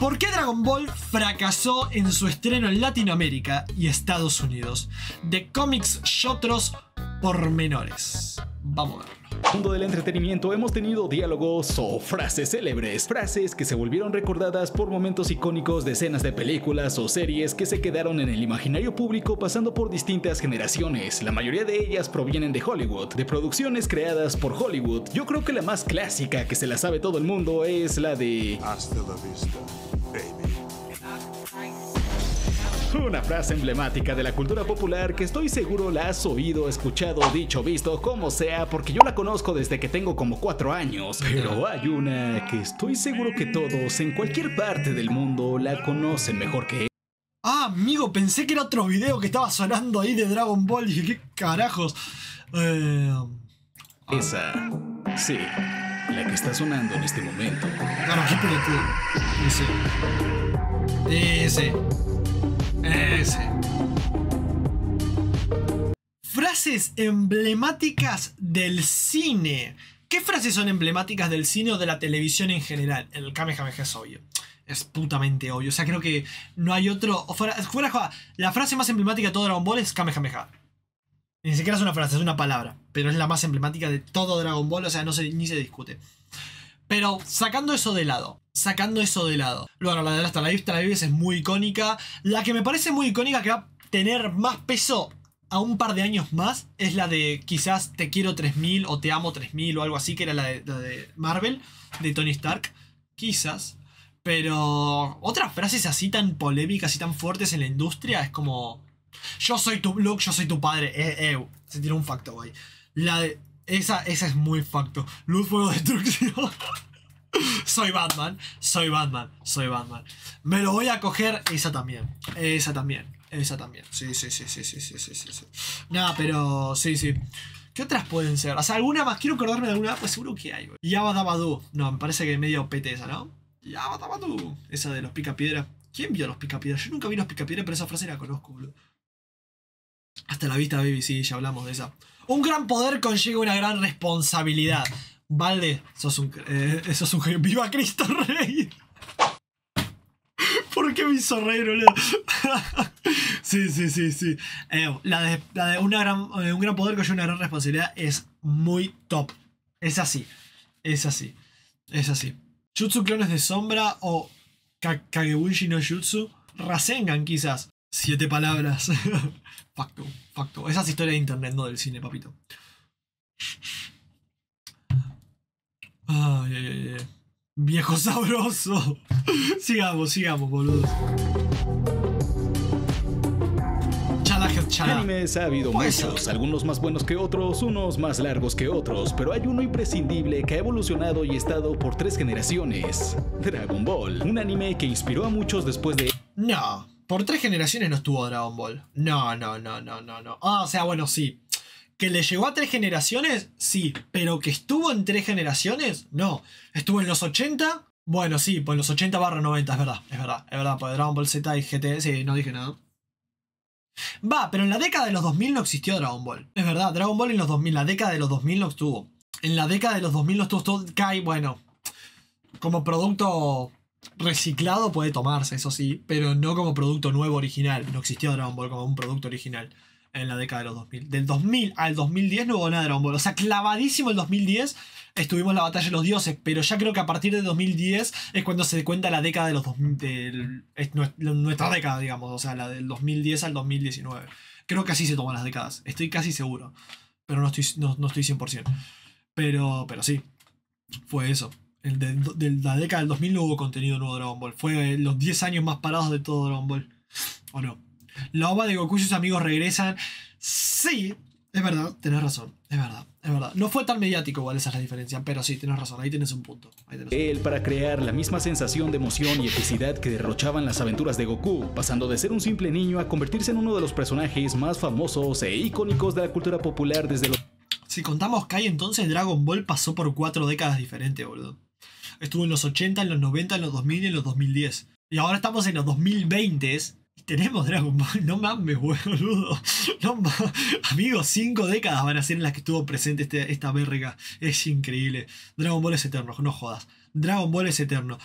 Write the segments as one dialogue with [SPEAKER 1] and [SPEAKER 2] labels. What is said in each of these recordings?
[SPEAKER 1] ¿Por qué Dragon Ball fracasó en su estreno en Latinoamérica y Estados Unidos? De cómics y otros pormenores. Vamos a verlo.
[SPEAKER 2] Mundo del entretenimiento hemos tenido diálogos o frases célebres, frases que se volvieron recordadas por momentos icónicos de escenas de películas o series que se quedaron en el imaginario público pasando por distintas generaciones. La mayoría de ellas provienen de Hollywood, de producciones creadas por Hollywood. Yo creo que la más clásica que se la sabe todo el mundo es la de
[SPEAKER 3] Hasta la vista, baby.
[SPEAKER 2] Una frase emblemática de la cultura popular que estoy seguro la has oído, escuchado, dicho, visto, como sea, porque yo la conozco desde que tengo como cuatro años. Pero hay una que estoy seguro que todos en cualquier parte del mundo la conocen mejor que
[SPEAKER 1] Ah, amigo, pensé que era otro video que estaba sonando ahí de Dragon Ball. Y dije, ¿qué carajos? Eh,
[SPEAKER 2] esa. Sí, la que está sonando en este momento.
[SPEAKER 1] Claro, pelotudo. Ese. Ese. Frases emblemáticas del cine. ¿Qué frases son emblemáticas del cine o de la televisión en general? El Kamehameha es obvio. Es putamente obvio. O sea, creo que no hay otro. o Fuera, fuera la frase más emblemática de todo Dragon Ball es Kamehameha. Ni siquiera es una frase, es una palabra. Pero es la más emblemática de todo Dragon Ball. O sea, no se, ni se discute. Pero sacando eso de lado, sacando eso de lado. Bueno, la de hasta la vista la es muy icónica. La que me parece muy icónica que va a tener más peso a un par de años más es la de quizás Te quiero 3000 o Te amo 3000 o algo así, que era la de, la de Marvel, de Tony Stark. Quizás. Pero otras frases así tan polémicas y tan fuertes en la industria es como... Yo soy tu Luke, yo soy tu padre. Eh, eh, se tiró un facto, güey. La de... Esa, esa es muy facto. Luz, fuego, destrucción. soy Batman, soy Batman, soy Batman. Me lo voy a coger, esa también. Esa también, esa también. Sí, sí, sí, sí, sí, sí, sí, sí. sí. Nada, pero sí, sí. ¿Qué otras pueden ser? O sea, alguna más. Quiero acordarme de alguna. Pues seguro que hay, güey. Yabadabadu. No, me parece que medio pete esa, ¿no? Yabadabadu. Esa de los picapiedras. ¿Quién vio los picapiedras? Yo nunca vi los picapiedras, pero esa frase la conozco, boludo. Hasta la vista, baby, sí, ya hablamos de esa. Un gran poder conlleva una gran responsabilidad. Valde, sos un. Eh, sos un. ¡Viva Cristo Rey! ¿Por qué me hizo reír, boludo? sí, sí, sí, sí. Eh, la, de, una gran, eh, un gran poder conlleva una gran responsabilidad es muy top. Es así. Es así. Es así. Jutsu clones de sombra o Ka- Kagebushi no Jutsu. Rasengan, quizás. Siete palabras. facto, facto. Esa es historia de internet, no del cine, papito. Ay, ay, ay, ay. Viejo sabroso. sigamos, sigamos, boludos. Chala.
[SPEAKER 2] Animes ha habido muchos, algunos más buenos que otros, unos más largos que otros, pero hay uno imprescindible que ha evolucionado y estado por tres generaciones. Dragon Ball, un anime que inspiró a muchos después de
[SPEAKER 1] No, por tres generaciones no estuvo Dragon Ball. No, no, no, no, no, no. Ah, o sea, bueno, sí. ¿Que le llegó a tres generaciones? Sí. ¿Pero que estuvo en tres generaciones? No. ¿Estuvo en los 80? Bueno, sí, pues en los 80 barra 90, es verdad, es verdad, es verdad, pues Dragon Ball Z y GT, sí, no dije nada. Va, pero en la década de los 2000 no existió Dragon Ball. Es verdad, Dragon Ball en los 2000, la década de los 2000 no estuvo. En la década de los 2000 no estuvo Kai, bueno, como producto reciclado puede tomarse, eso sí, pero no como producto nuevo original. No existió Dragon Ball como un producto original en la década de los 2000. Del 2000 al 2010 no hubo nada de Dragon Ball. O sea, clavadísimo el 2010 estuvimos en la batalla de los dioses, pero ya creo que a partir de 2010 es cuando se cuenta la década de los 2000, del- es nues- nuestra década, digamos, o sea, la del 2010 al 2019. Creo que así se toman las décadas, estoy casi seguro, pero no estoy, no, no estoy 100%. Pero, pero sí, fue eso. El de, de la década del 2000 no hubo contenido nuevo de Dragon Ball. Fue los 10 años más parados de todo Dragon Ball. ¿O no? La OVA de Goku y sus amigos regresan. Sí, es verdad, tenés razón. Es verdad, es verdad. No fue tan mediático, igual esa es la diferencia. Pero sí, tenés razón. Ahí tenés un punto. Ahí tenés un
[SPEAKER 2] él para crear la misma sensación de emoción y epicidad que derrochaban las aventuras de Goku, pasando de ser un simple niño a convertirse en uno de los personajes más famosos e icónicos de la cultura popular desde los
[SPEAKER 1] Si contamos Kai, entonces Dragon Ball pasó por cuatro décadas diferentes, boludo. Estuvo en los 80, en los 90, en los 2000 y en los 2010. Y ahora estamos en los 2020 y tenemos Dragon Ball. No mames, boludo. No. Amigos, cinco décadas van a ser en las que estuvo presente este- esta verga. Es increíble. Dragon Ball es eterno, no jodas. Dragon Ball es eterno.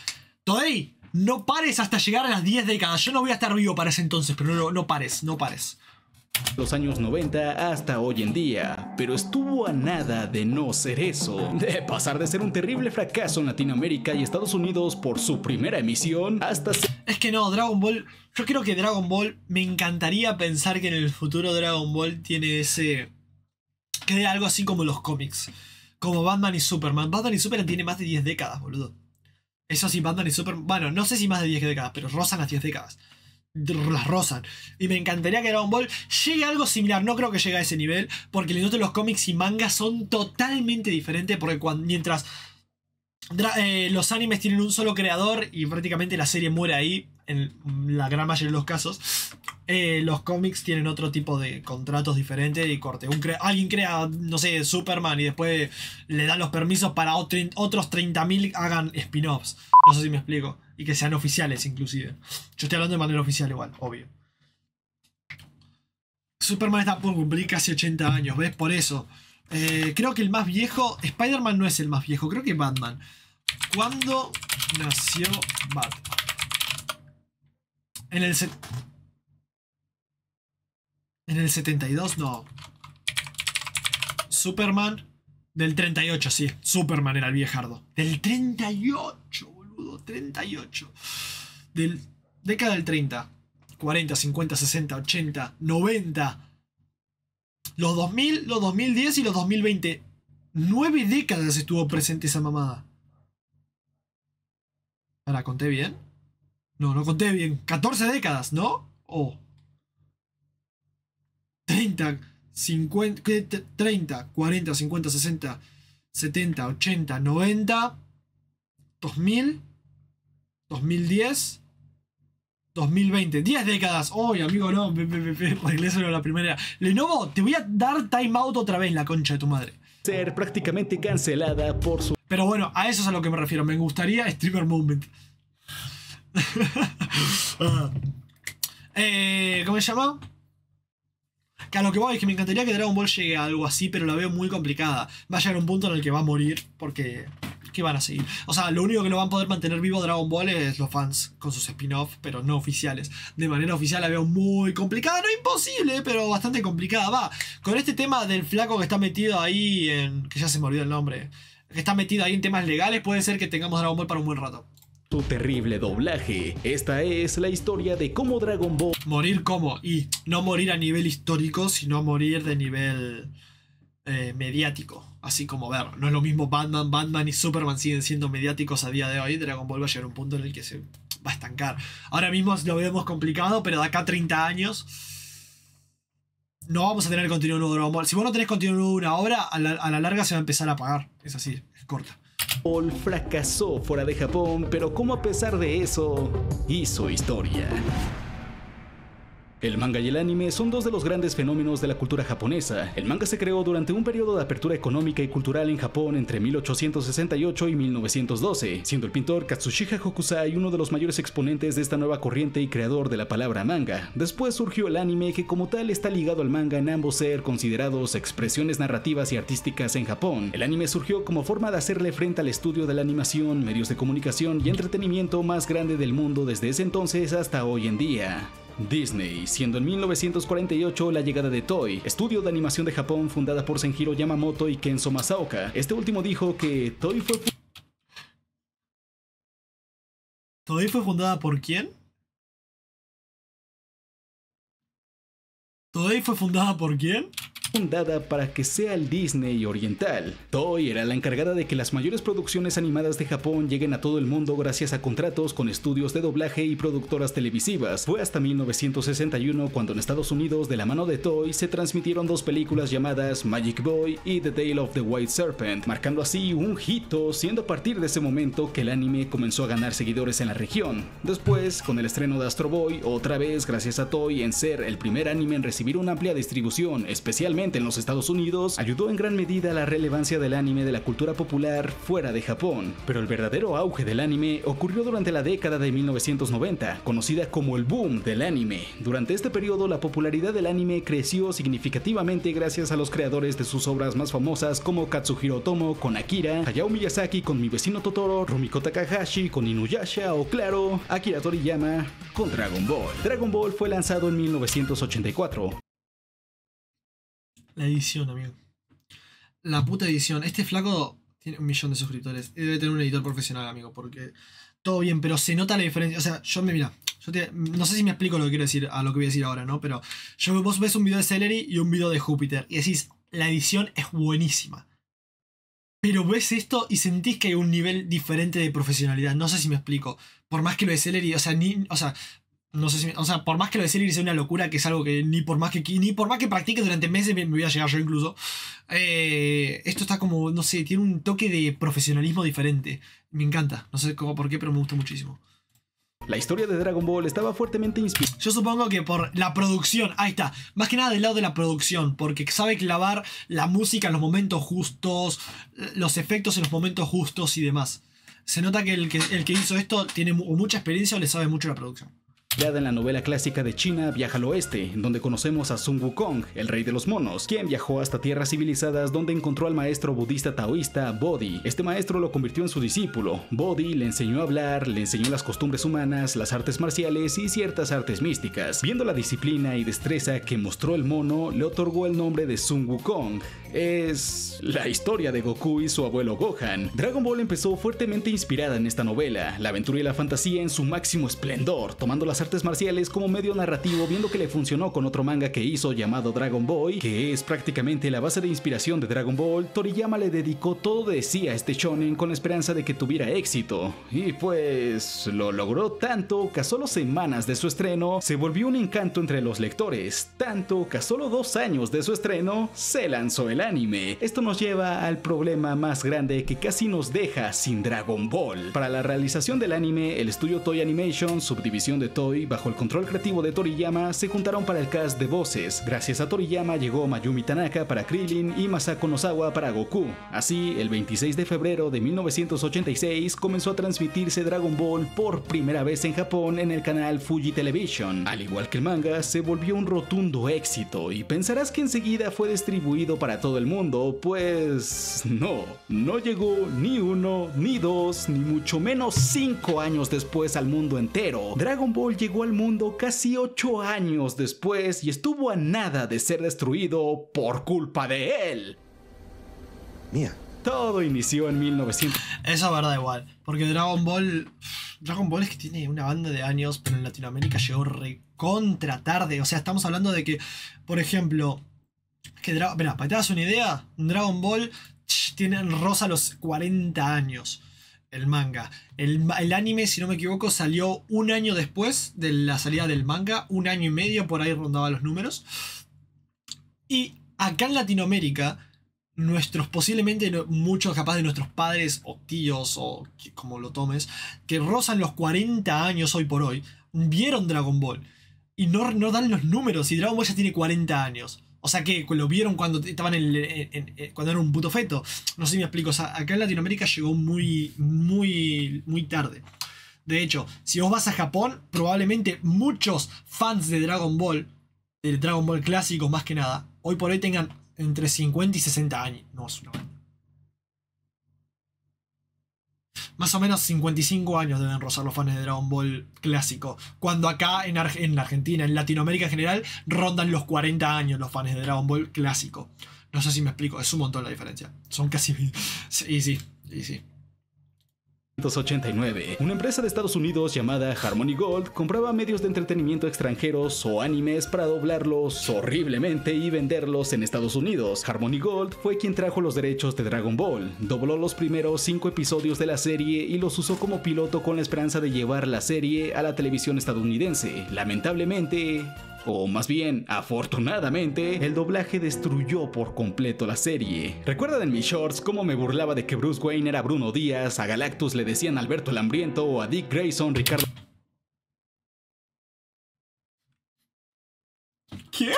[SPEAKER 1] Toei, no pares hasta llegar a las 10 décadas. Yo no voy a estar vivo para ese entonces, pero no pares, no pares.
[SPEAKER 2] Los años 90 hasta hoy en día, pero estuvo a nada de no ser eso, de pasar de ser un terrible fracaso en Latinoamérica y Estados Unidos por su primera emisión hasta
[SPEAKER 1] Es que no, Dragon Ball. Yo creo que Dragon Ball. Me encantaría pensar que en el futuro Dragon Ball tiene ese. Quede algo así como los cómics. Como Batman y Superman. Batman y Superman tiene más de 10 décadas, boludo. Eso sí, Batman y Superman. Bueno, no sé si más de 10 décadas, pero rozan las 10 décadas. Las rozan. Y me encantaría que Dragon Ball llegue a algo similar. No creo que llegue a ese nivel. Porque el de los cómics y mangas son totalmente diferentes. Porque mientras eh, los animes tienen un solo creador y prácticamente la serie muere ahí, en la gran mayoría de los casos. Eh, los cómics tienen otro tipo de contratos diferentes y corte. Un alguien crea, no sé, Superman y después le dan los permisos para otro- otros 30.000 hagan spin-offs. No sé si me explico. Y que sean oficiales inclusive. Yo estoy hablando de manera oficial igual, obvio. Superman está por cumplir casi 80 años, ¿ves? Por eso. Eh, creo que el más viejo. Spider-Man no es el más viejo, creo que Batman. ¿Cuándo nació Batman? En el. set- En el 72, no. Superman. Del 38, sí. Superman era el viejardo. Del 38, boludo. 38. Del. Década del 30. 40, 50, 60, 80, 90. Los 2000, los 2010 y los 2020. Nueve décadas estuvo presente esa mamada. ¿Ahora conté bien? No, no conté bien. 14 décadas, ¿no? Oh. 30, 50, ¿qué? 30, 40, 50, 60, 70, 80, 90, 2000, 2010, 2020. 10 décadas. Oye, amigo, no. Arreglé solo la primera. Lenovo, te voy a dar time out otra vez, la concha de tu madre.
[SPEAKER 2] ser prácticamente cancelada por su
[SPEAKER 1] Pero bueno, a eso es a lo que me refiero. Me gustaría Streamer Moment. Eh, ¿Cómo se llama? Que a lo que voy es que me encantaría que Dragon Ball llegue a algo así, pero la veo muy complicada. Va a llegar un punto en el que va a morir porque... ¿Qué van a seguir? O sea, lo único que lo van a poder mantener vivo Dragon Ball es los fans con sus spin-off, pero no oficiales. De manera oficial la veo muy complicada, no imposible, pero bastante complicada. Va, con este tema del flaco que está metido ahí en... que ya se me olvidó el nombre que está metido ahí en temas legales, puede ser que tengamos Dragon Ball para un buen rato.
[SPEAKER 2] su terrible doblaje. Esta es la historia de cómo Dragon Ball
[SPEAKER 1] Morir como, y no morir a nivel histórico, sino morir de nivel eh, mediático. Así como ver, no es lo mismo Batman, Batman y Superman siguen siendo mediáticos a día de hoy. Dragon Ball va a llegar a un punto en el que se va a estancar. Ahora mismo lo vemos complicado, pero de acá a 30 años no vamos a tener contenido nuevo de Dragon Ball. Si vos no tenés contenido nuevo de una obra, a la, a la larga se va a empezar a apagar. Es así, es corta.
[SPEAKER 2] fracasó fuera de Japón, pero como a pesar de eso, hizo historia. El manga y el anime son dos de los grandes fenómenos de la cultura japonesa. El manga se creó durante un periodo de apertura económica y cultural en Japón entre 1868 y 1912, siendo el pintor Katsushika Hokusai uno de los mayores exponentes de esta nueva corriente y creador de la palabra manga. Después surgió el anime que como tal está ligado al manga en ambos ser considerados expresiones narrativas y artísticas en Japón. El anime surgió como forma de hacerle frente al estudio de la animación, medios de comunicación y entretenimiento más grande del mundo desde ese entonces hasta hoy en día. Disney, siendo en 1948 la llegada de Toei, estudio de animación de Japón fundada por Senjiro Yamamoto y Kenzo Masaoka. Este último dijo que Toei fue
[SPEAKER 1] ¿Toei fue fundada por quién? ¿Toei fue fundada por quién?
[SPEAKER 2] Fundada para que sea el Disney oriental. Toei era la encargada de que las mayores producciones animadas de Japón lleguen a todo el mundo gracias a contratos con estudios de doblaje y productoras televisivas. Fue hasta 1961 cuando en Estados Unidos, de la mano de Toei, se transmitieron dos películas llamadas Magic Boy y The Tale of the White Serpent, marcando así un hito, siendo a partir de ese momento que el anime comenzó a ganar seguidores en la región. Después, con el estreno de Astro Boy, otra vez gracias a Toei en ser el primer anime en recibir una amplia distribución, especialmente en los Estados Unidos, ayudó en gran medida a la relevancia del anime de la cultura popular fuera de Japón. Pero el verdadero auge del anime ocurrió durante la década de 1990, conocida como el boom del anime. Durante este periodo, la popularidad del anime creció significativamente gracias a los creadores de sus obras más famosas como Katsuhiro Otomo con Akira, Hayao Miyazaki con Mi vecino Totoro, Rumiko Takahashi con Inuyasha o claro, Akira Toriyama con Dragon Ball. Dragon Ball fue lanzado en 1984.
[SPEAKER 1] La edición, amigo. La puta edición. Este flaco tiene un millón de suscriptores. Y debe tener un editor profesional, amigo, porque todo bien, pero se nota la diferencia. O sea, yo me mira, no sé si me explico lo que quiero decir a lo que voy a decir ahora, ¿no? Pero yo, vos ves un video de Celery y un video de Júpiter y decís, la edición es buenísima. Pero ves esto y sentís que hay un nivel diferente de profesionalidad. No sé si me explico. Por más que lo de Celery, o sea, ni, o sea, no sé si, o sea, por más que lo de Celery sea una locura, que es algo que ni por más que ni por más que practique durante meses me, me voy a llegar yo incluso. eh, esto está como, no sé, tiene un toque de profesionalismo diferente. Me encanta. No sé cómo por qué, pero me gusta muchísimo.
[SPEAKER 2] La historia de Dragon Ball estaba fuertemente inspirada
[SPEAKER 1] Yo supongo que por la producción, ahí está, más que nada del lado de la producción, porque sabe clavar la música en los momentos justos, los efectos en los momentos justos y demás. Se nota que el que, el que hizo esto tiene mu- mucha experiencia o le sabe mucho la producción.
[SPEAKER 2] En la novela clásica de China Viaja al Oeste, donde conocemos a Sun Wukong, el rey de los monos, quien viajó hasta tierras civilizadas donde encontró al maestro budista taoísta Bodhi. Este maestro lo convirtió en su discípulo. Bodhi le enseñó a hablar, le enseñó las costumbres humanas, las artes marciales y ciertas artes místicas. Viendo la disciplina y destreza que mostró el mono, le otorgó el nombre de Sun Wukong. Es la historia de Goku y su abuelo Gohan. Dragon Ball empezó fuertemente inspirada en esta novela, la aventura y la fantasía en su máximo esplendor, tomando las artes marciales como medio narrativo, viendo que le funcionó con otro manga que hizo llamado Dragon Boy, que es prácticamente la base de inspiración de Dragon Ball. Toriyama le dedicó todo de sí a este shonen con la esperanza de que tuviera éxito. Y pues lo logró tanto que a solo semanas de su estreno se volvió un encanto entre los lectores, tanto que a solo dos años de su estreno se lanzó el anime. Esto nos lleva al problema más grande que casi nos deja sin Dragon Ball. Para la realización del anime, el estudio Toy Animation, subdivisión de Toy, bajo el control creativo de Toriyama, se juntaron para el cast de voces. Gracias a Toriyama llegó Mayumi Tanaka para Krillin y Masako Nozawa para Goku. Así, el 26 de febrero de 1986 comenzó a transmitirse Dragon Ball por primera vez en Japón en el canal Fuji Television. Al igual que el manga, se volvió un rotundo éxito y pensarás que enseguida fue distribuido para todo el mundo, pues no, no llegó ni uno, ni dos, ni mucho menos cinco años después al mundo entero. Dragon Ball llegó al mundo casi ocho años después y estuvo a nada de ser destruido por culpa de él.
[SPEAKER 3] Mía.
[SPEAKER 2] Todo inició en 1900.
[SPEAKER 1] Eso es verdad igual. Porque Dragon Ball. Dragon Ball es que tiene una banda de años, pero en Latinoamérica llegó recontra tarde. O sea, estamos hablando de que, por ejemplo. Que Dra- Mirá, para que te hagas una idea, Dragon Ball tiene rosa los 40 años. El manga. El, anime, si no me equivoco, salió un año después de la salida del manga. Un año y medio, por ahí rondaba los números. Y acá en Latinoamérica, nuestros, posiblemente muchos capaz de nuestros padres o tíos o como lo tomes, que rozan los 40 años hoy por hoy, vieron Dragon Ball. Y no, no dan los números, y Dragon Ball ya tiene 40 años. O sea que lo vieron cuando estaban en, en- cuando era un puto feto. No sé si me explico. O sea, acá en Latinoamérica llegó muy, muy, muy tarde. De hecho, si vos vas a Japón, probablemente muchos fans de Dragon Ball, del Dragon Ball clásico más que nada, hoy por hoy tengan entre 50 y 60 años. No, es una banda. Más o menos 55 años deben rozar los fans de Dragon Ball clásico. Cuando acá en, Ar- en Argentina, en Latinoamérica en general, rondan los 40 años los fans de Dragon Ball clásico. No sé si me explico, es un montón la diferencia. Son casi... Sí, sí, sí, sí.
[SPEAKER 2] 1989, una empresa de Estados Unidos llamada Harmony Gold compraba medios de entretenimiento extranjeros o animes para doblarlos horriblemente y venderlos en Estados Unidos. Harmony Gold fue quien trajo los derechos de Dragon Ball, dobló los primeros cinco episodios de la serie y los usó como piloto con la esperanza de llevar la serie a la televisión estadounidense. Lamentablemente, o más bien, afortunadamente, el doblaje destruyó por completo la serie. ¿Recuerdan en mis shorts cómo me burlaba de que Bruce Wayne era Bruno Díaz, a Galactus le decían Alberto el Hambriento o a Dick Grayson Ricardo
[SPEAKER 1] ¿Qué?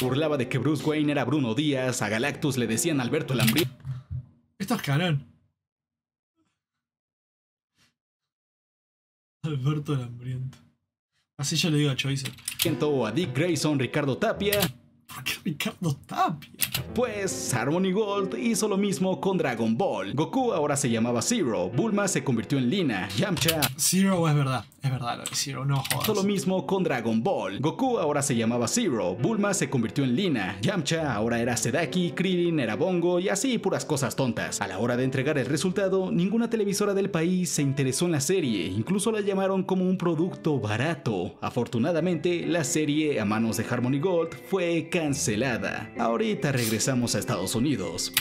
[SPEAKER 2] burlaba de que Bruce Wayne era Bruno Díaz, a Galactus le decían Alberto el Hambriento.
[SPEAKER 1] Esto es canon. Alberto el hambriento. Así yo le digo a Choice.
[SPEAKER 2] o a Dick Grayson, Ricardo Tapia.
[SPEAKER 1] ¿Por qué Ricardo Tapia?
[SPEAKER 2] Pues Harmony Gold hizo lo mismo con Dragon Ball. Goku ahora se llamaba Zero, Bulma se convirtió en Lina, Yamcha.
[SPEAKER 1] Zero es verdad, es verdad lo de Zero, no jodas.
[SPEAKER 2] Hizo lo mismo con Dragon Ball. Goku ahora se llamaba Zero, Bulma se convirtió en Lina, Yamcha ahora era Sedaki, Krillin era Bongo y así puras cosas tontas. A la hora de entregar el resultado, ninguna televisora del país se interesó en la serie, incluso la llamaron como un producto barato. Afortunadamente, la serie a manos de Harmony Gold fue cancelada. Ahorita regresamos a Estados Unidos.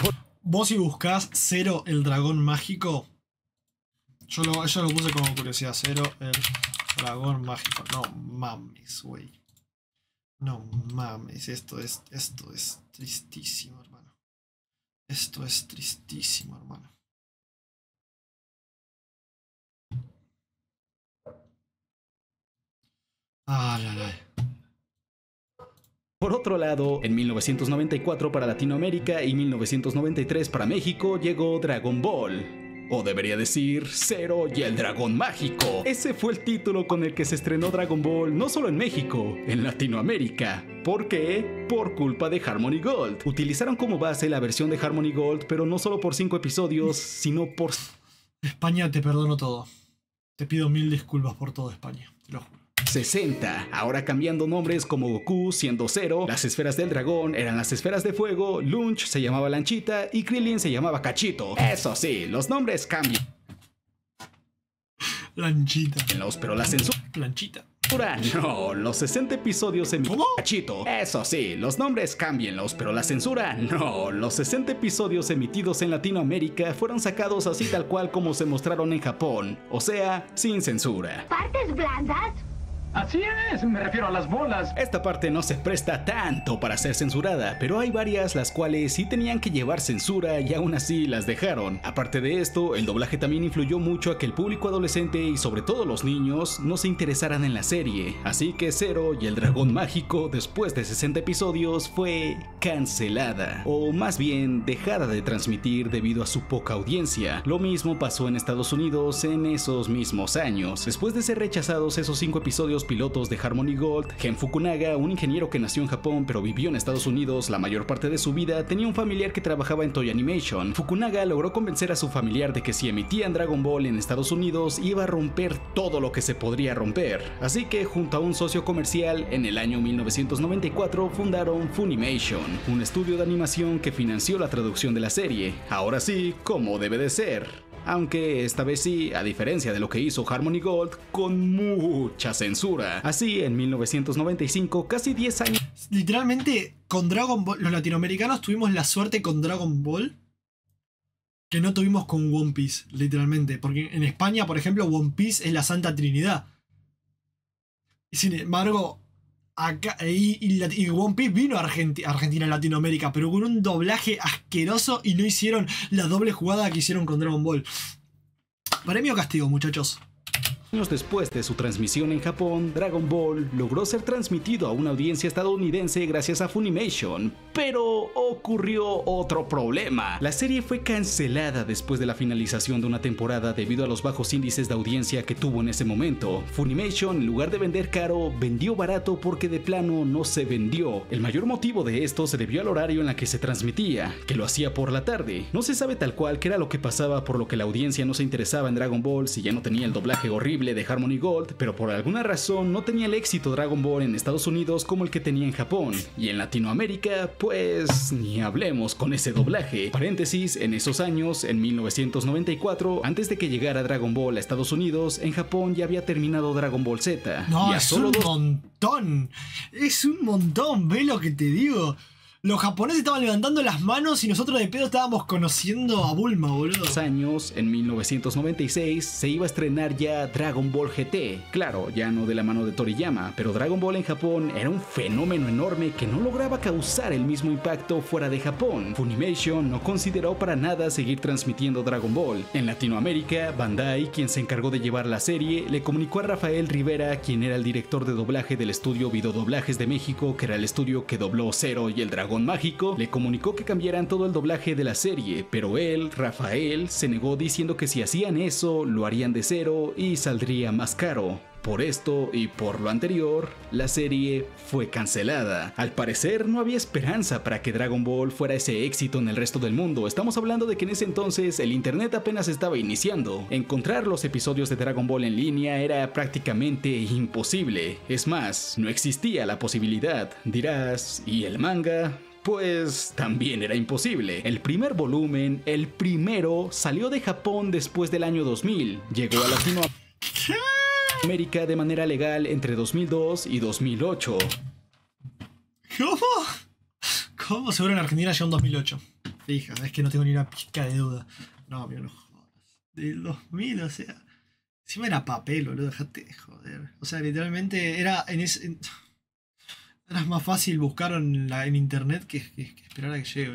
[SPEAKER 1] Vos si buscas Cero el dragón mágico, yo lo, yo lo puse como curiosidad, Cero el dragón mágico. No mames, güey. No mames, esto es, esto es tristísimo, hermano. Esto es tristísimo, hermano. Ay, ay, ay.
[SPEAKER 2] Por otro lado, en 1994 para Latinoamérica y 1993 para México llegó Dragon Ball. O debería decir Zero y el Dragón Mágico. Ese fue el título con el que se estrenó Dragon Ball no solo en México, en Latinoamérica. ¿Por qué? Por culpa de Harmony Gold. Utilizaron como base la versión de Harmony Gold, pero no solo por 5 episodios, sino por...
[SPEAKER 1] España, te perdono todo. Te pido mil disculpas por todo España, te lo juro.
[SPEAKER 2] 60, ahora cambiando nombres como Goku siendo Cero, las esferas del dragón eran las esferas de fuego, Lunch se llamaba Lanchita y Krillin se llamaba Cachito. Eso sí, los nombres cambian.
[SPEAKER 1] Lanchita.
[SPEAKER 2] pero la censura.
[SPEAKER 1] Lanchita.
[SPEAKER 2] No, los 60 episodios en
[SPEAKER 1] ¿Cómo?
[SPEAKER 2] Cachito. Eso sí, los nombres cámbienlos, pero la censura no. Los 60 episodios emitidos en Latinoamérica fueron sacados así tal cual como se mostraron en Japón, o sea, sin censura.
[SPEAKER 4] ¿Partes blandas?
[SPEAKER 5] Así es, me refiero a las bolas.
[SPEAKER 2] Esta parte no se presta tanto para ser censurada, pero hay varias las cuales sí tenían que llevar censura y aún así las dejaron. Aparte de esto, el doblaje también influyó mucho a que el público adolescente y sobre todo los niños no se interesaran en la serie, así que Zero y el dragón mágico después de 60 episodios fue cancelada, o más bien dejada de transmitir debido a su poca audiencia. Lo mismo pasó en Estados Unidos en esos mismos años. Después de ser rechazados esos 5 episodios pilotos de Harmony Gold, Gen Fukunaga, un ingeniero que nació en Japón pero vivió en Estados Unidos la mayor parte de su vida, tenía un familiar que trabajaba en Toy Animation. Fukunaga logró convencer a su familiar de que si emitían Dragon Ball en Estados Unidos iba a romper todo lo que se podría romper. Así que junto a un socio comercial, en el año 1994 fundaron Funimation, un estudio de animación que financió la traducción de la serie. Ahora sí, como debe de ser aunque esta vez sí, a diferencia de lo que hizo Harmony Gold, con mucha censura. Así, en 1995, casi 10 años...
[SPEAKER 1] Literalmente, con Dragon Ball, los latinoamericanos tuvimos la suerte con Dragon Ball que no tuvimos con One Piece, literalmente. Porque en España, por ejemplo, One Piece es la Santa Trinidad. Sin embargo, acá, y, One Piece vino a Argentina, Argentina, Latinoamérica, pero con un doblaje asqueroso y no hicieron la doble jugada que hicieron con Dragon Ball. Premio castigo, muchachos
[SPEAKER 2] años después de su transmisión en Japón, Dragon Ball logró ser transmitido a una audiencia estadounidense gracias a Funimation, pero ocurrió otro problema. La serie fue cancelada después de la finalización de una temporada debido a los bajos índices de audiencia que tuvo en ese momento. Funimation, en lugar de vender caro, vendió barato porque de plano no se vendió. El mayor motivo de esto se debió al horario en la que se transmitía, que lo hacía por la tarde. No se sabe tal cual qué era lo que pasaba por lo que la audiencia no se interesaba en Dragon Ball si ya no tenía el doblaje horrible de Harmony Gold, pero por alguna razón no tenía el éxito Dragon Ball en Estados Unidos como el que tenía en Japón. Y en Latinoamérica, pues ni hablemos con ese doblaje. Paréntesis, en esos años, en 1994, antes de que llegara Dragon Ball a Estados Unidos, en Japón ya había terminado Dragon Ball
[SPEAKER 1] Z. No, es un montón. Es un montón, ve lo que te digo. Los japoneses estaban levantando las manos y nosotros de pedo estábamos conociendo a Bulma, boludo.
[SPEAKER 2] años, en 1996, se iba a estrenar ya Dragon Ball GT. Claro, ya no de la mano de Toriyama, pero Dragon Ball en Japón era un fenómeno enorme que no lograba causar el mismo impacto fuera de Japón. Funimation no consideró para nada seguir transmitiendo Dragon Ball. En Latinoamérica, Bandai, quien se encargó de llevar la serie, le comunicó a Rafael Rivera, quien era el director de doblaje del estudio Videodoblajes de México, que era el estudio que dobló Zero y el Dragon Mágico le comunicó que cambiaran todo el doblaje de la serie, pero él, Rafael, se negó diciendo que si hacían eso, lo harían de cero y saldría más caro. Por esto y por lo anterior, la serie fue cancelada. Al parecer no había esperanza para que Dragon Ball fuera ese éxito en el resto del mundo. Estamos hablando de que en ese entonces el internet apenas estaba iniciando. Encontrar los episodios de Dragon Ball en línea era prácticamente imposible. Es más, no existía la posibilidad. Dirás, ¿y el manga? Pues también era imposible. El primer volumen, el primero, salió de Japón después del año 2000. Llegó a Latinoamérica de manera legal entre 2002 y 2008.
[SPEAKER 1] ¿Cómo? ¿Cómo? Seguro en Argentina llegó en 2008. Fija, es que no tengo ni una pizca de duda. No, mira, no jodas. Del 2000, o sea. Encima era papel, boludo, dejate de joder. O sea, literalmente era en ese. Era más fácil buscar en internet que, esperar a que llegue.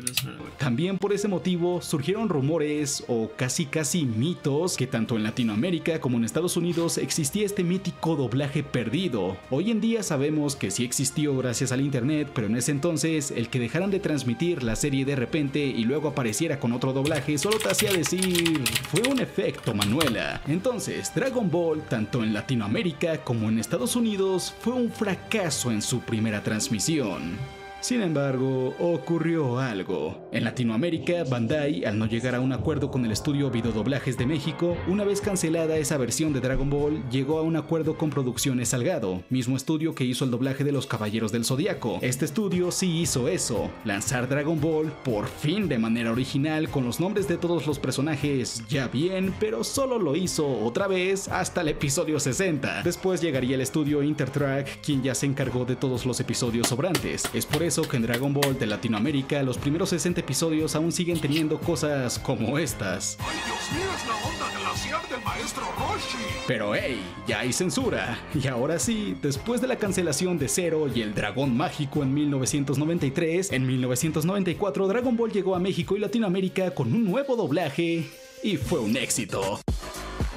[SPEAKER 2] También por ese motivo surgieron rumores o casi casi mitos que tanto en Latinoamérica como en Estados Unidos existía este mítico doblaje perdido. Hoy en día sabemos que sí existió gracias al internet, pero en ese entonces el que dejaran de transmitir la serie de repente y luego apareciera con otro doblaje solo te hacía decir fue un efecto Manuela. Entonces Dragon Ball tanto en Latinoamérica como en Estados Unidos fue un fracaso en su primera transmisión. Sin embargo, ocurrió algo. En Latinoamérica, Bandai, al no llegar a un acuerdo con el estudio Videodoblajes de México, una vez cancelada esa versión de Dragon Ball, llegó a un acuerdo con Producciones Salgado, mismo estudio que hizo el doblaje de los Caballeros del Zodiaco. Este estudio sí hizo eso, lanzar Dragon Ball por fin de manera original con los nombres de todos los personajes ya bien, pero solo lo hizo otra vez hasta el episodio 60. Después llegaría el estudio Intertrack, quien ya se encargó de todos los episodios sobrantes. Es por eso que en Dragon Ball de Latinoamérica los primeros 60 episodios aún siguen teniendo cosas como estas. ¡Ay, Dios mío, es la onda glaciar del maestro Roshi! Pero hey, ya hay censura. Y ahora sí, después de la cancelación de Zero y el Dragón Mágico en 1993, en 1994 Dragon Ball llegó a México y Latinoamérica con un nuevo doblaje y fue un éxito.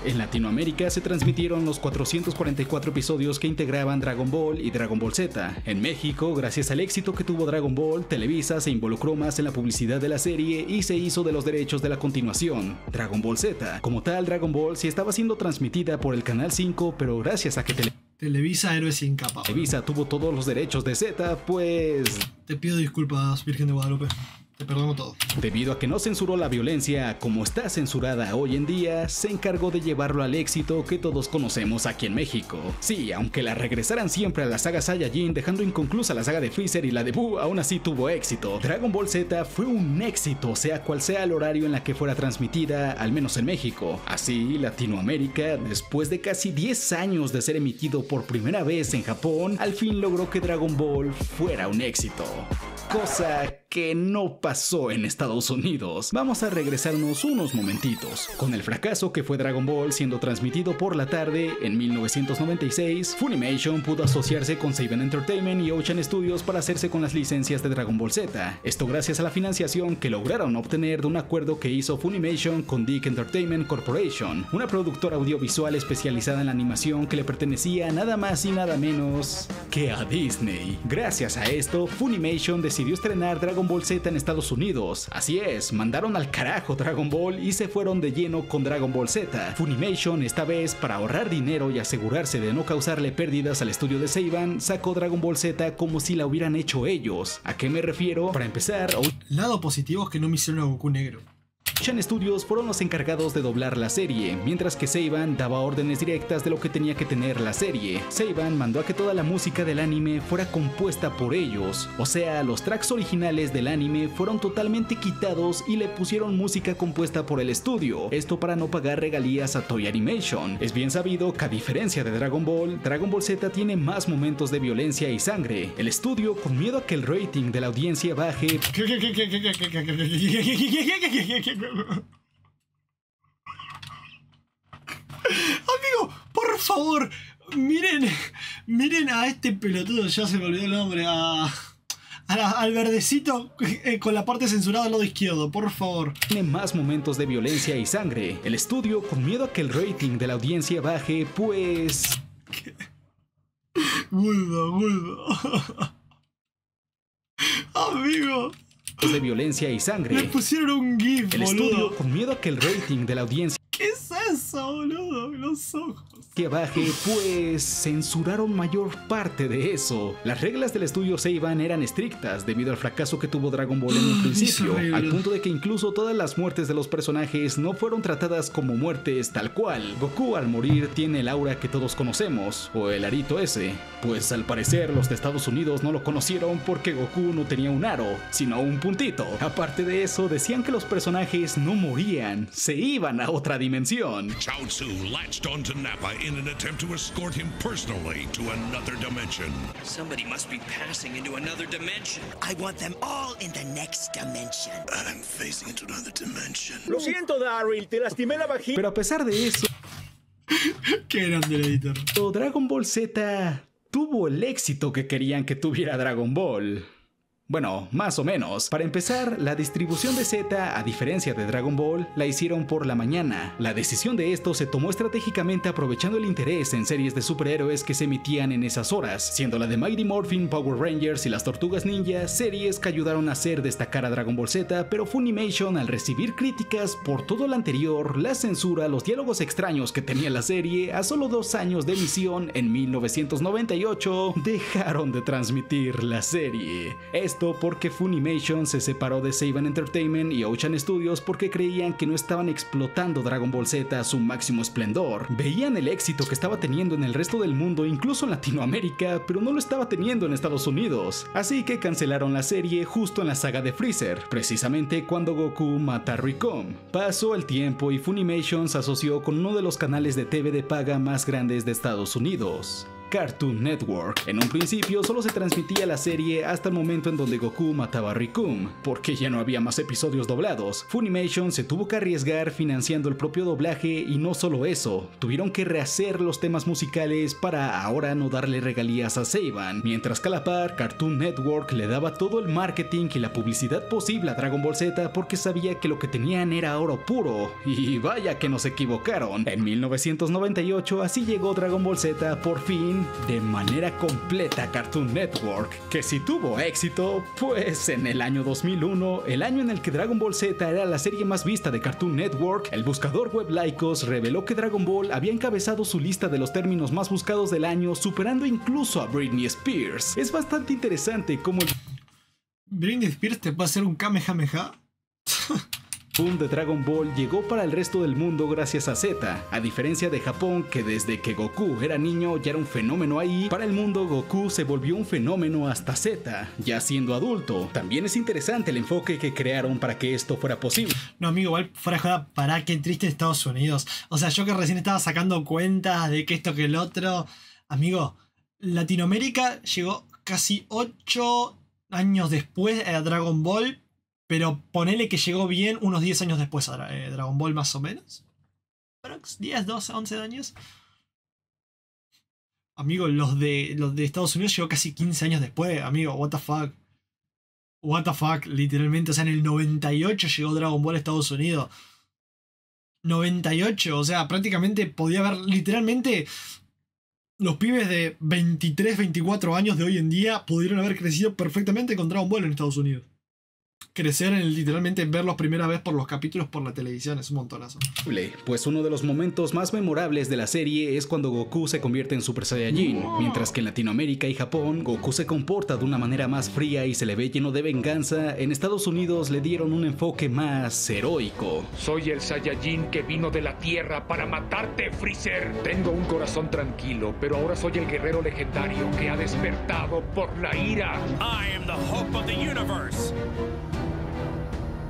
[SPEAKER 2] En Latinoamérica se transmitieron los 444 episodios que integraban Dragon Ball y Dragon Ball Z. En México, gracias al éxito que tuvo Dragon Ball, Televisa se involucró más en la publicidad de la serie y se hizo de los derechos de la continuación, Dragon Ball Z. Como tal, Dragon Ball sí estaba siendo transmitida por el Canal 5, pero gracias a que
[SPEAKER 1] Televisa Héroes Incapaz.
[SPEAKER 2] Televisa tuvo todos los derechos de Z, pues...
[SPEAKER 1] Te pido disculpas, Virgen de Guadalupe. Te todo.
[SPEAKER 2] Debido a que no censuró la violencia como está censurada hoy en día, se encargó de llevarlo al éxito que todos conocemos aquí en México. Sí, aunque la regresaran siempre a la saga Saiyajin, dejando inconclusa la saga de Freezer y la de Buu, aún así tuvo éxito. Dragon Ball Z fue un éxito, sea cual sea el horario en la que fuera transmitida, al menos en México. Así, Latinoamérica, después de casi 10 años de ser emitido por primera vez en Japón, al fin logró que Dragon Ball fuera un éxito. Cosa que no pasó en Estados Unidos. Vamos a regresarnos unos momentitos. Con el fracaso que fue Dragon Ball siendo transmitido por la tarde en 1996, Funimation pudo asociarse con Saban Entertainment y Ocean Studios para hacerse con las licencias de Dragon Ball Z. Esto gracias a la financiación que lograron obtener de un acuerdo que hizo Funimation con Dick Entertainment Corporation, una productora audiovisual especializada en la animación que le pertenecía nada más y nada menos que a Disney. Gracias a esto, Funimation decidió estrenar Dragon Ball Z en Estados Unidos. Así es, mandaron al carajo Dragon Ball y se fueron de lleno con Dragon Ball Z. Funimation, esta vez para ahorrar dinero y asegurarse de no causarle pérdidas al estudio de Seiban, sacó Dragon Ball Z como si la hubieran hecho ellos. ¿A qué me refiero? Para empezar,
[SPEAKER 1] lado positivo es que no me hicieron a Goku negro.
[SPEAKER 2] Chan Studios fueron los encargados de doblar la serie, mientras que Seiban daba órdenes directas de lo que tenía que tener la serie. Seiban mandó a que toda la música del anime fuera compuesta por ellos, o sea, los tracks originales del anime fueron totalmente quitados y le pusieron música compuesta por el estudio, esto para no pagar regalías a Toy Animation. Es bien sabido que a diferencia de Dragon Ball, Dragon Ball Z tiene más momentos de violencia y sangre. El estudio, con miedo a que el rating de la audiencia baje,
[SPEAKER 1] Amigo, por favor, miren, miren a este pelotudo, ya se me olvidó el nombre, a, a la- al verdecito eh, con la parte censurada al lado izquierdo, por favor.
[SPEAKER 2] tiene más momentos de violencia y sangre. El estudio, con miedo a que el rating de la audiencia baje, pues...
[SPEAKER 1] Guido, Guido. Amigo,
[SPEAKER 2] de violencia y
[SPEAKER 1] me
[SPEAKER 2] sangre.
[SPEAKER 1] pusieron un GIF,
[SPEAKER 2] El estudio,
[SPEAKER 1] boludo.
[SPEAKER 2] con miedo a que el rating de la audiencia
[SPEAKER 1] ¿Qué es eso, boludo? Los ojos.
[SPEAKER 2] que baje, pues censuraron mayor parte de eso. Las reglas del estudio Seiban eran estrictas debido al fracaso que tuvo Dragon Ball en un principio, al punto de que incluso todas las muertes de los personajes no fueron tratadas como muertes tal cual. Goku al morir tiene el aura que todos conocemos, o el arito ese, pues al parecer los de Estados Unidos no lo conocieron porque Goku no tenía un aro, sino un puntito. Aparte de eso, decían que los personajes no morían, se iban a otra dimensión.
[SPEAKER 4] Chao Tzu latched onto Nappa in an attempt to escort him personally to another dimension.
[SPEAKER 6] Somebody must be passing into another dimension.
[SPEAKER 7] I want them all in the next dimension.
[SPEAKER 4] I'm facing into another dimension.
[SPEAKER 8] Lo siento, Daryl, te lastimé la vagina.
[SPEAKER 2] Pero a pesar de eso,
[SPEAKER 1] Qué grande el editor.
[SPEAKER 2] Dragon Ball Z tuvo el éxito que querían que tuviera Dragon Ball. Bueno, más o menos. Para empezar, la distribución de Z, a diferencia de Dragon Ball, la hicieron por la mañana. La decisión de esto se tomó estratégicamente aprovechando el interés en series de superhéroes que se emitían en esas horas, siendo la de Mighty Morphin, Power Rangers y las Tortugas Ninja series que ayudaron a hacer destacar a Dragon Ball Z, pero Funimation al recibir críticas por todo lo anterior, la censura, los diálogos extraños que tenía la serie, a solo dos años de emisión en 1998, dejaron de transmitir la serie. Porque Funimation se separó de Seiban Entertainment y Ocean Studios porque creían que no estaban explotando Dragon Ball Z a su máximo esplendor. Veían el éxito que estaba teniendo en el resto del mundo, incluso en Latinoamérica, pero no lo estaba teniendo en Estados Unidos. Así que cancelaron la serie justo en la saga de Freezer, precisamente cuando Goku mata a Ricom. Pasó el tiempo y Funimation se asoció con uno de los canales de TV de paga más grandes de Estados Unidos. Cartoon Network. En un principio solo se transmitía la serie hasta el momento en donde Goku mataba a porque ya no había más episodios doblados. Funimation se tuvo que arriesgar financiando el propio doblaje y no solo eso, tuvieron que rehacer los temas musicales para ahora no darle regalías a Seiban, mientras que a la par Cartoon Network le daba todo el marketing y la publicidad posible a Dragon Ball Z porque sabía que lo que tenían era oro puro, y vaya que nos equivocaron. En 1998 así llegó Dragon Ball Z por fin de manera completa a Cartoon Network, que si tuvo éxito, pues en el año 2001, el año en el que Dragon Ball Z era la serie más vista de Cartoon Network, el buscador web Lycos reveló que Dragon Ball había encabezado su lista de los términos más buscados del año, superando incluso a Britney Spears. Es bastante interesante cómo el
[SPEAKER 1] Britney Spears te puede hacer un Kamehameha.
[SPEAKER 2] boom de Dragon Ball llegó para el resto del mundo gracias a Z, a diferencia de Japón que desde que Goku era niño ya era un fenómeno ahí, para el mundo Goku se volvió un fenómeno hasta Z, ya siendo adulto. También es interesante el enfoque que crearon para que esto fuera posible.
[SPEAKER 1] No, amigo, igual fuera joda, pará, qué triste Estados Unidos. O sea, yo que recién estaba sacando cuentas de que esto que el otro. Amigo, Latinoamérica llegó casi 8 años después a Dragon Ball, pero ponele que llegó bien unos 10 años después a eh, Dragon Ball, más o menos. Aprox, 10, 12, 11 años. Amigo, los de, los de Estados Unidos llegó casi 15 años después, amigo, what the fuck. What the fuck, literalmente. O sea, en el 98 llegó Dragon Ball a Estados Unidos. 98, o sea, prácticamente podía haber, literalmente, los pibes de 23, 24 años de hoy en día pudieron haber crecido perfectamente con Dragon Ball en Estados Unidos. Crecer en literalmente verlos primera vez por los capítulos por la televisión. Es un montonazo.
[SPEAKER 2] Pues uno de los momentos más memorables de la serie es cuando Goku se convierte en Super Saiyajin, mientras que en Latinoamérica y Japón Goku se comporta de una manera más fría y se le ve lleno de venganza, en Estados Unidos le dieron un enfoque más heroico.
[SPEAKER 9] Soy el Saiyajin que vino de la Tierra para matarte, Freezer. Tengo un corazón tranquilo, pero ahora soy el guerrero legendario que ha despertado por la ira.
[SPEAKER 10] I am the hope of the universe.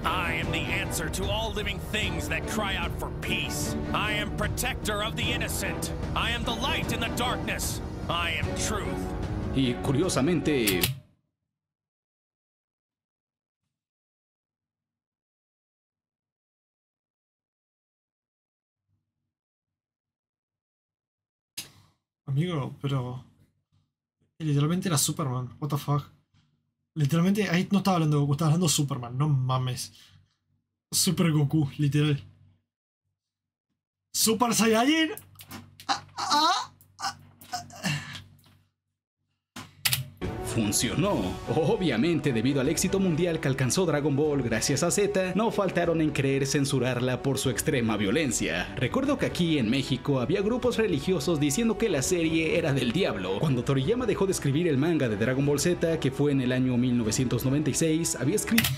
[SPEAKER 10] I am the answer to all living things that cry out for peace. I am protector of the innocent. I am the light in the darkness. I am truth.
[SPEAKER 2] Y curiosamente,
[SPEAKER 1] Amigo, pero. Literalmente era Superman. What the fuck. Literalmente ahí no estaba hablando de Goku, estaba hablando de Superman. No mames. Super Goku, literal. Super Saiyajin. Ah,
[SPEAKER 2] funcionó. Obviamente, debido al éxito mundial que alcanzó Dragon Ball gracias a Z, no faltaron en querer censurarla por su extrema violencia. Recuerdo que aquí en México había grupos religiosos diciendo que la serie era del diablo. Cuando Toriyama dejó de escribir el manga de Dragon Ball Z, que fue en el año 1996, había escrito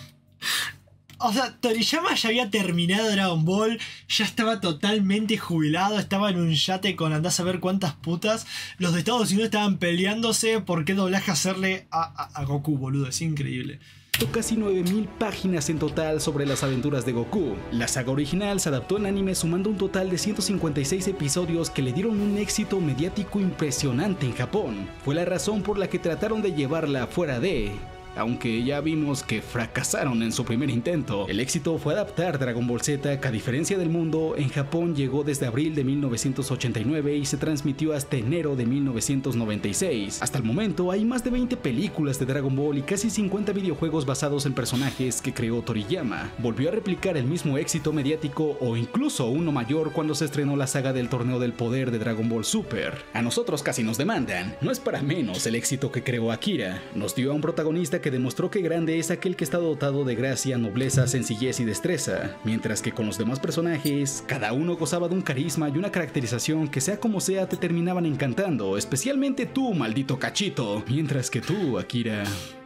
[SPEAKER 1] o sea, Toriyama ya había terminado Dragon Ball, ya estaba totalmente jubilado, estaba en un yate con andás a ver cuántas putas. Los de Estados Unidos estaban peleándose por qué doblaje hacerle a, a Goku, boludo, es increíble
[SPEAKER 2] casi 9000 páginas en total sobre las aventuras de Goku. La saga original se adaptó en anime sumando un total de 156 episodios que le dieron un éxito mediático impresionante en Japón. Fue la razón por la que trataron de llevarla fuera de aunque ya vimos que fracasaron en su primer intento. El éxito fue adaptar Dragon Ball Z que a diferencia del mundo, en Japón llegó desde abril de 1989 y se transmitió hasta enero de 1996. Hasta el momento hay más de 20 películas de Dragon Ball y casi 50 videojuegos basados en personajes que creó Toriyama. Volvió a replicar el mismo éxito mediático o incluso uno mayor cuando se estrenó la saga del Torneo del Poder de Dragon Ball Super. A nosotros casi nos demandan, no es para menos el éxito que creó Akira. Nos dio a un protagonista que demostró que grande es aquel que está dotado de gracia, nobleza, sencillez y destreza, mientras que con los demás personajes, cada uno gozaba de un carisma y una caracterización que sea como sea te terminaban encantando, especialmente tú, maldito cachito, mientras que tú, Akira,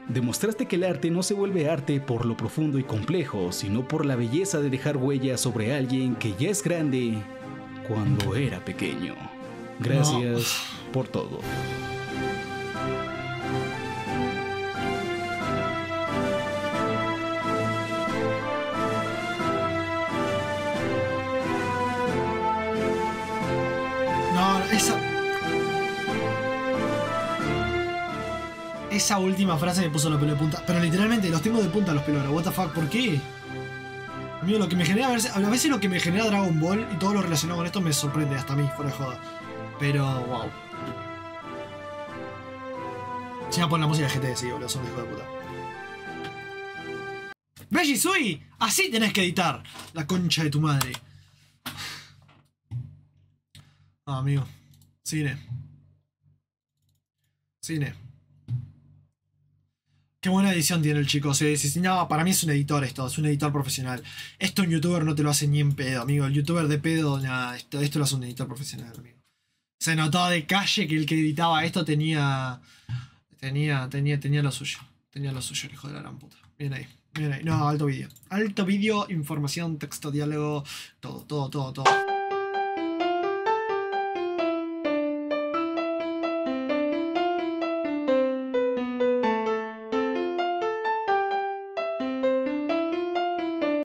[SPEAKER 2] demostraste que el arte no se vuelve arte por lo profundo y complejo, sino por la belleza de dejar huella sobre alguien que ya es grande cuando era pequeño. Gracias por todo.
[SPEAKER 1] Esa última frase me puso los pelos de punta. Pero literalmente los tengo de punta los pelos. What the ¿por qué? Amigo, lo que me genera. A veces, a lo que me genera Dragon Ball y todo lo relacionado con esto me sorprende hasta a mí, fuera de joda. Pero, wow. Si me ponen la música de GT, sí, boludo, son hijo de puta. Sui, así tenés que editar. La concha de tu madre. Ah, amigo. Cine. Cine. Qué buena edición tiene el chico. Sí, sí, no, para mí es un editor esto, es un editor profesional. Esto un youtuber no te lo hace ni en pedo, amigo. El youtuber de pedo, nada, esto, esto lo hace un editor profesional, amigo. Se notaba de calle que el que editaba esto tenía. Tenía, tenía, tenía lo suyo. Tenía lo suyo, el hijo de la gran puta. Bien ahí, bien ahí. No, alto vídeo. Alto vídeo, información, texto, diálogo, todo, todo, todo, todo.